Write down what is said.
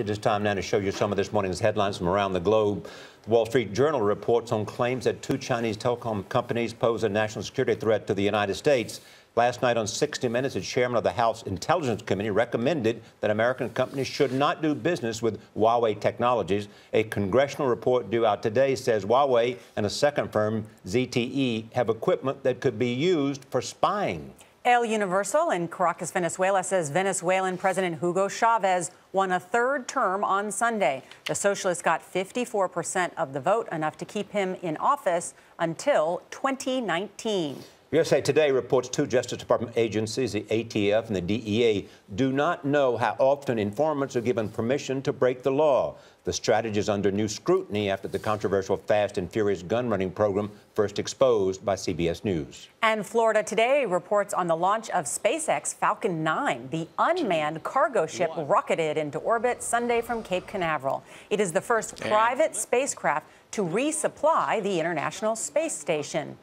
It is time now to show you some of this morning's headlines from around the globe. The Wall Street Journal reports on claims that two Chinese telecom companies pose a national security threat to the United States. Last night on 60 Minutes, the chairman of the House Intelligence Committee recommended that American companies should not do business with Huawei Technologies. A congressional report due out today says Huawei and a second firm, ZTE, have equipment that could be used for spying. El Universal in Caracas, Venezuela says Venezuelan President Hugo Chavez won a third term on Sunday. The socialist got 54% of the vote, enough to keep him in office until 2019. USA Today reports two Justice Department agencies, the ATF and the DEA, do not know how often informants are given permission to break the law. The strategy is under new scrutiny after the controversial Fast and Furious gun running program first exposed by CBS News. And Florida Today reports on the launch of SpaceX Falcon 9, the unmanned cargo ship rocketed into orbit Sunday from Cape Canaveral. It is the first private spacecraft to resupply the International Space Station.